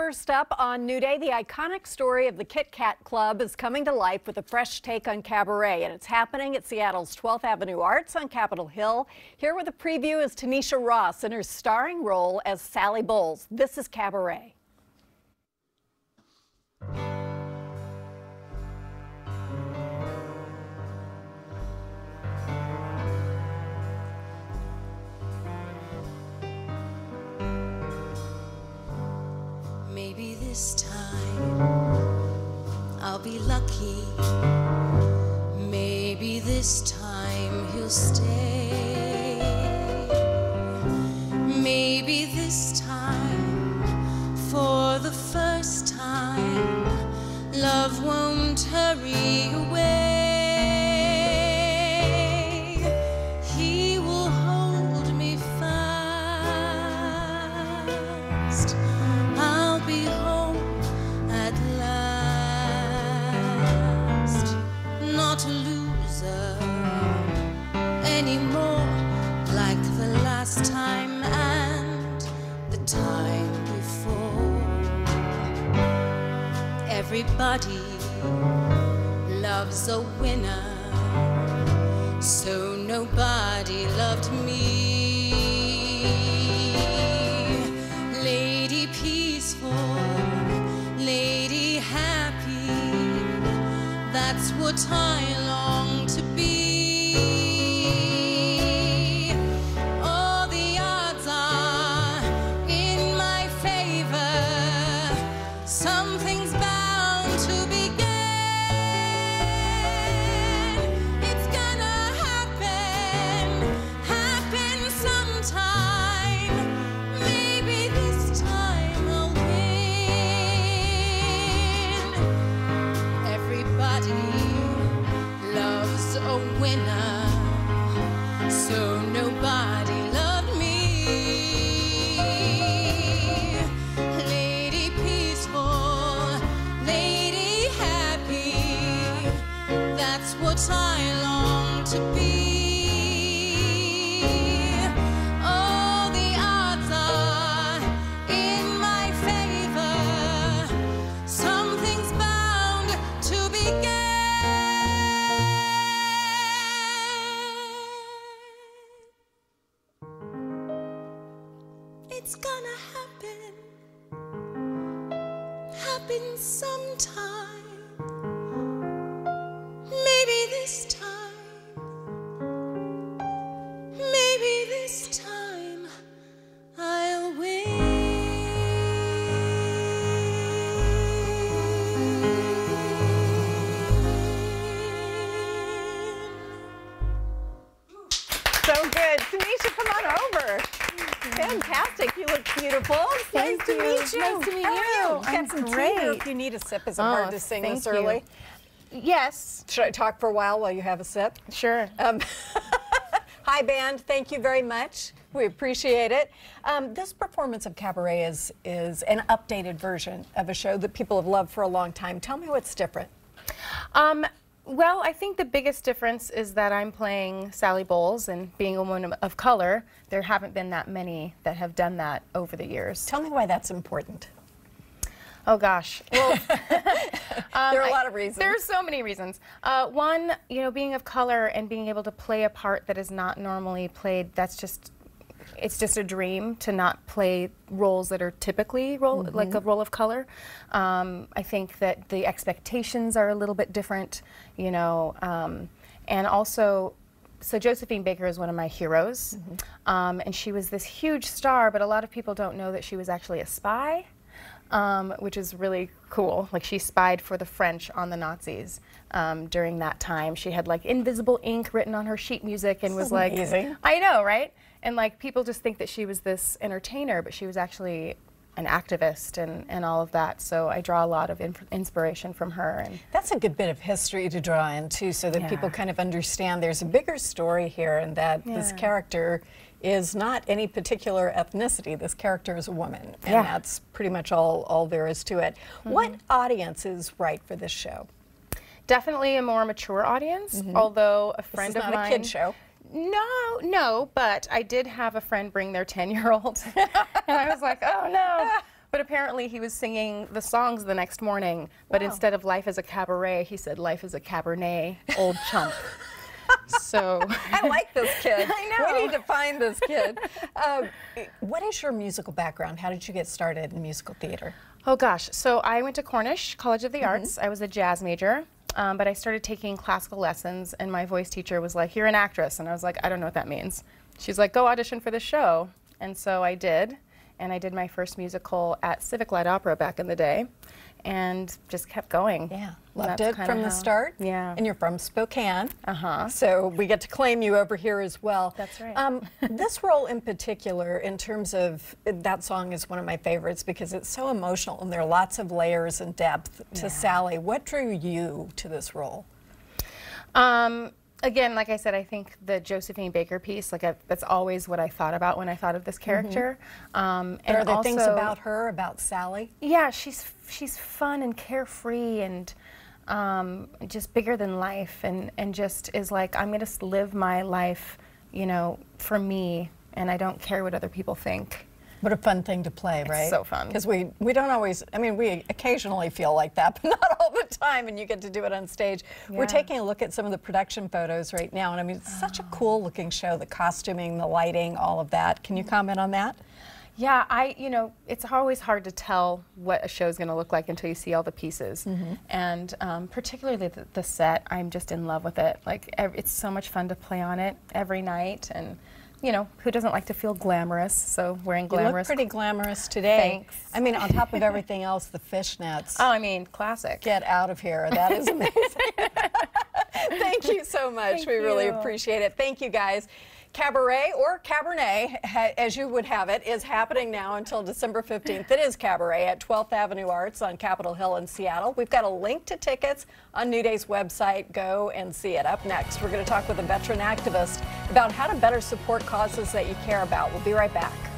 First up on New Day, the iconic story of the Kit Kat Club is coming to life with a fresh take on cabaret, and it's happening at Seattle's 12th Avenue Arts on Capitol Hill. Here with a preview is Tanesha Ross in her starring role as Sally Bowles. This is Cabaret. This time I'll be lucky. Maybe this time he'll stay. Everybody loves a winner, so nobody loved me. Winner, so nobody loved me. Lady peaceful, lady happy, that's what I long to be. Happen sometime. Fantastic. You look beautiful. Thank nice to you. meet you. Nice to meet How are you. you? I'm some tea great. here if you need a sip. Is it Oh, hard to sing thank this you. early? Yes, Should I talk for a while while you have a sip? sure. Um, hi, band. Thank you very much. We appreciate it. Um, this performance of Cabaret is, is an updated version of a show that people have loved for a long time. Tell me what's different. Um, well, I think the biggest difference is that I'm playing Sally Bowles and being a woman of color. There haven't been that many that have done that over the years. Tell me why that's important. Oh gosh. Well, um, there are a lot of reasons. There are so many reasons. Uh, one, you know, being of color and being able to play a part that is not normally played. That's just. It's just a dream to not play roles that are typically role Mm-hmm. like a role of color. Um, I think that the expectations are a little bit different, you know, um, and also so Josephine Baker is one of my heroes, Mm-hmm. um, and she was this huge star, but a lot of people don't know that she was actually a spy, um, which is really cool. Like she spied for the French on the Nazis um, during that time. She had like invisible ink written on her sheet music and was like, amazing. I know, right? And like people just think that she was this entertainer, but she was actually an activist and, and all of that. So I draw a lot of inf- inspiration from her. And That's a good bit of history to draw in too, so that people kind of understand there's a bigger story here, and that this character is not any particular ethnicity. This character is a woman, and Yeah. that's pretty much all all there is to it. What audience is right for this show? definitely a more mature audience, although a friend Mm-hmm. is of not a mine. kid show. No, no, but I did have a friend bring their 10 year old. and I was like, oh no. But apparently he was singing the songs the next morning, but Wow. instead of life is a cabaret, he said life is a cabernet, old chump. so I like this kid. I know. We need to find this kid. Um, what is your musical background? How did you get started in musical theater? Oh gosh, so I went to Cornish College of the Arts. I was a jazz major, um, but I started taking classical lessons, and my voice teacher was like, "You're an actress," and I was like, "I don't know what that means." She's like, "Go audition for the show," and so I did, and I did my first musical at Civic Light Opera back in the day, and just kept going. Yeah, loved it from the start. Yeah. And you're from Spokane. Uh-huh. So we get to claim you over here as well. That's right. Um, this role in particular, in terms of that song, is one of my favorites because it's so emotional and there are lots of layers and depth to Yeah. Sally. What drew you to this role? Um, again, like I said, I think the Josephine Baker piece, like I, that's always what I thought about when I thought of this character. Um, And are there things about her, about Sally? Yeah, she's she's fun and carefree and um, just bigger than life, and and just is like I'm gonna live my life, you know, for me, and I don't care what other people think. What a fun thing to play, right? so fun. Because we, we don't always, I mean, we occasionally feel like that, but not all the time, and you get to do it on stage. We're taking a look at some of the production photos right now, and I mean, it's such a ah. cool looking show the costuming, the lighting, all of that. Can you mm-hmm. comment on that? Yeah, I, you know, it's always hard to tell what a show's going to look like until you see all the pieces. Mm-hmm. And um, particularly the, the set, I'm just in love with it. Like, it's so much fun to play on it every night. And, you know, who doesn't like to feel glamorous? So wearing You glamorous. look pretty glamorous today. Thanks. I mean, on top of everything else, the fishnets. Oh, I mean, classic. Get out of here. That is amazing. Thank you so much. Thank we really appreciate it. Thank you, guys. Cabaret or Cabernet, as you would have it, is happening now until December 15th. It is Cabaret at 12th Avenue Arts on Capitol Hill in Seattle. We've got a link to tickets on New Day's website. Go and see it. Up next, we're going to talk with a veteran activist about how to better support causes that you care about. We'll be right back.